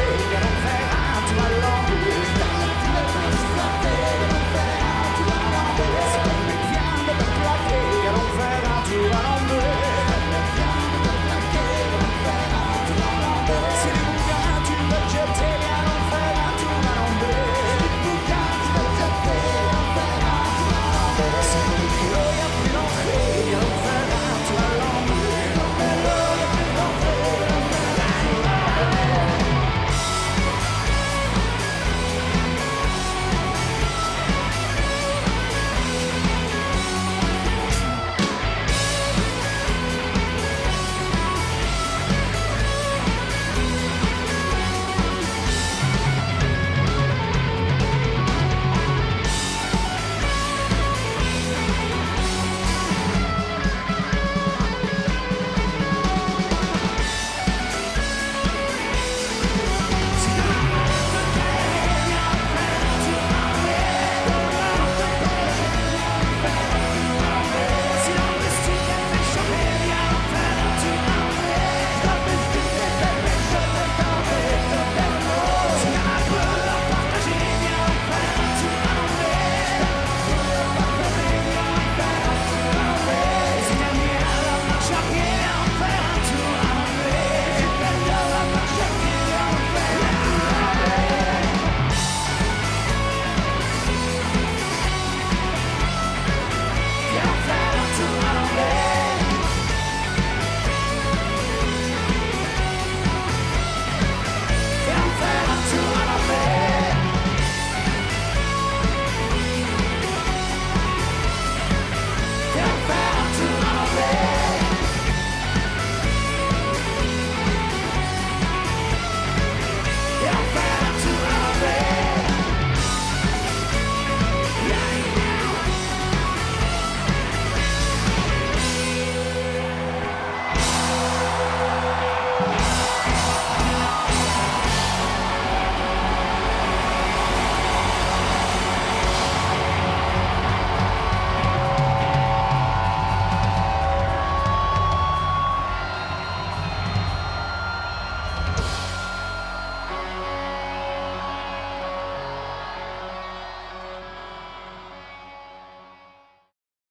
I don't fail.